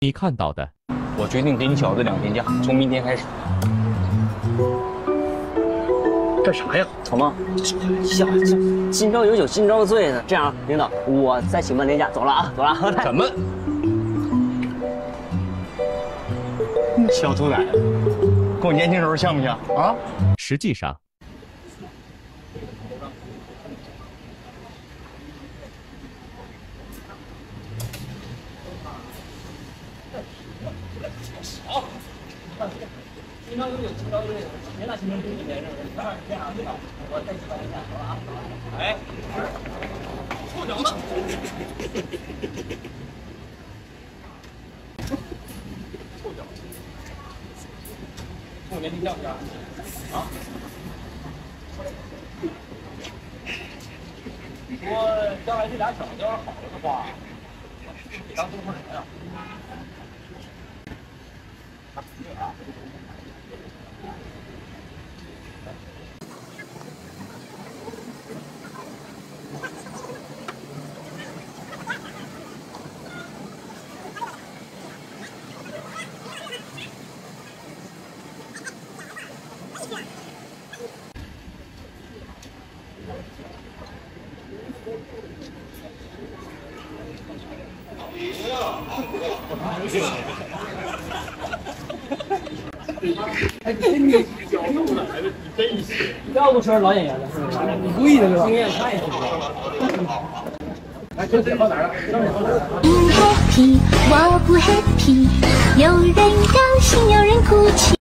你看到的，我决定给你小子两天假，从明天开始。干啥呀？草帽，笑笑，今朝有酒今朝醉呢。这样，领导，我再请半天假，走了啊，走了。怎么？小兔崽子，跟我年轻时候像不像啊？实际上。今朝有酒今朝醉，别拿青春赌钱，是不是？这样，领导，我再请半天假，走了啊。哎，臭小子！臭小子！跟我年轻像不像？啊？你说将来这俩小子要是好了的话，你当东风人啊？啊？哎，真有角度呢，还是你真行。要不说是老演员了，你故意的是吧？经验太足了。来，这水放哪了？这水放哪了？不 happy，我不 happy，有人高兴，有人哭泣。